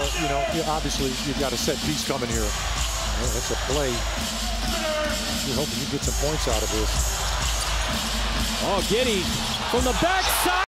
ball, you know, obviously you've got a set piece coming here. Man, that's a play. You're hoping you get some points out of this. Oh, Giddey from the backside.